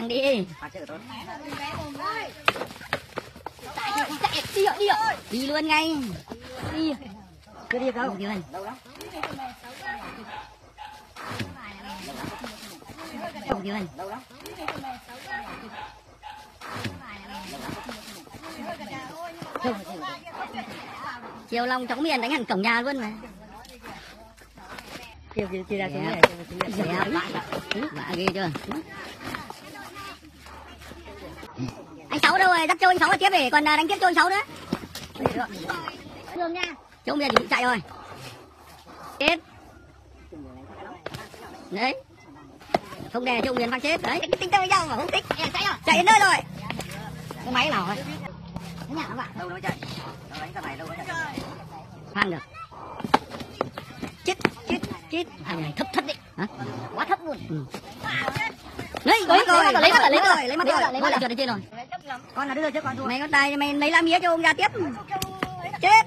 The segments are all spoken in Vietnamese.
Mang đi. Chạy đi luôn ngay. Đi. Cứ đi đâu? Đi luôn. Đâu đi luôn. Chiều Long chống miền đánh hẳn cổng nhà luôn mà. Kêu kêu kêu ra xuống Dạ. này. Dạ, vạ, vạ ghê chưa? Anh Sáu đâu rồi? Dắt anh Sáu tiếp để còn à, đánh tiếp anh Sáu nữa. Đường nha. Châu bây giờ thì bị chạy rồi. Chết. Đấy. Không đè châu miền phang chết. Đấy, tính tới với nhau mà không thích. Chạy rồi. Chạy đến nơi rồi. Cái máy nào rồi? Các bạn? Đâu nó chạy? Nó đánh cái này đâu nó chạy? Phang được. Chết, chết, chết. Thằng này thấp thấp đấy. Hả? Quá thấp luôn. Ừ. Lấy, Lấy, lấy rồi, lấy lấy mất mất rồi, rồi, lấy mất lấy rồi, mất lấy rồi, mất lấy rồi, mất trượt ở trên rồi. Con là đưa chứ con thua. Mày con tài mày lấy lá mía cho ông ra tiếp. Chết.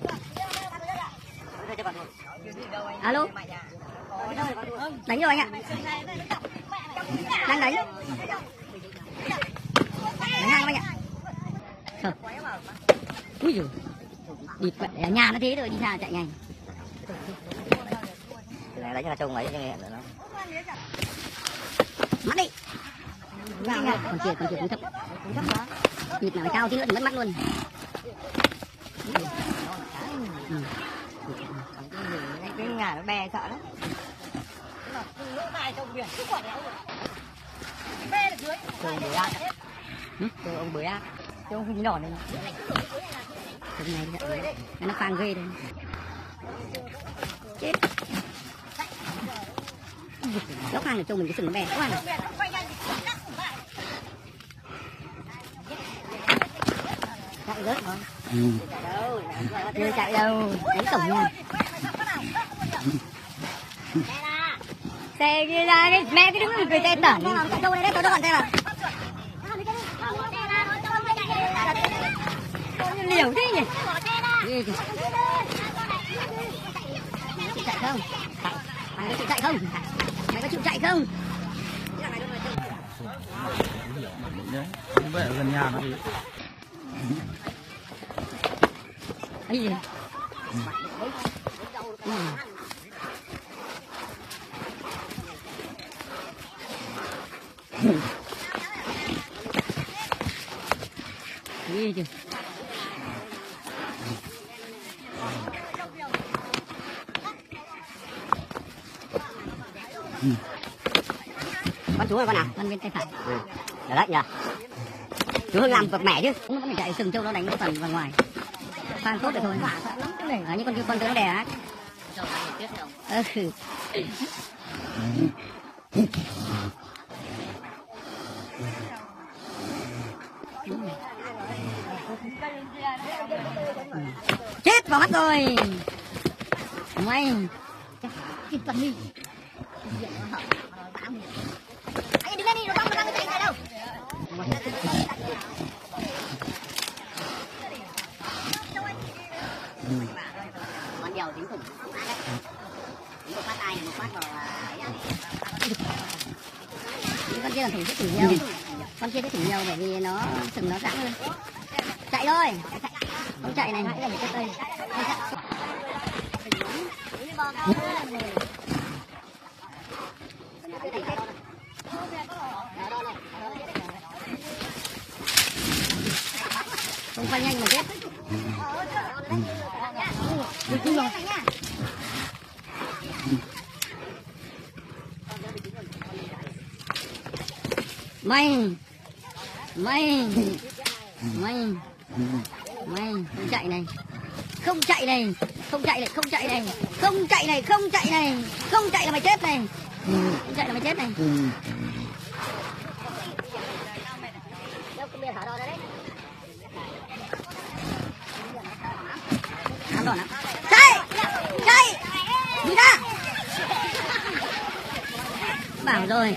Cho. Alo. Đánh rồi anh ạ. Đang đánh. Đánh hai anh ạ. Ui giời. Địt vậy, ở nhà nó thế rồi đi xa chạy nhanh. Cái này đánh là trông ấy cho nghe nó. Mắt đi. Còn kia, còn kia cũng thấp. Địt nào cao tí nữa thì mất mắt luôn. Ừ. Cái ngả nó bè sợ lắm. Châu ông bưởi ác. Châu ông bưởi ác. Châu ông không đỏ này. Cái này đi dạo Nó phang ghê đây. Chết. Kéo phang được cho mình cái sừng nó bè quá này. Rớt không? Ừ. Chưa chạy đâu. Đánh cổng nha. Xe kia ra cái mẹ cái đứng cười tên tởn. Đâu đây đấy, tôi đâu còn đây mà. Liều thế nhỉ? Ghê kìa. Chị chạy không? Mày có chịu chạy không? Mày có chịu chạy không? Đấy, vậy ở gần nhà nó Ấy gì? Ừ. Ghê chưa? Con chú ơi con nào? Con bên tay phải. Là đấy nhỉ? Chú Hương làm vật mẻ chứ. Cũng phải chạy sừng châu nó đánh cái phần vào ngoài. Phan tốt được thôi. À, như con con nó đè á. Ừ. Chết vào mắt rồi. Mày. Kịp tầm đi. Đứng lên đi, nó không nó chạy chạy đâu. Con dầu tính khủng, Tính một phát tay này, một phát vào à, con kia là thủng sẽ thủng nhiều con kia sẽ thủng nhiều bởi vì nó sừng nó giãn hơn chạy thôi không chạy này hãy là một cái tay không quay nhanh mà chết mày. Mày. Mày. Mày, không chạy này. Không chạy này. Không chạy này, không chạy này. Không chạy này, không chạy này. Không chạy là mày chết này. Không chạy là mày chết này. An toàn lắm. chạy! Chạy! Đi ra! Bảo rồi.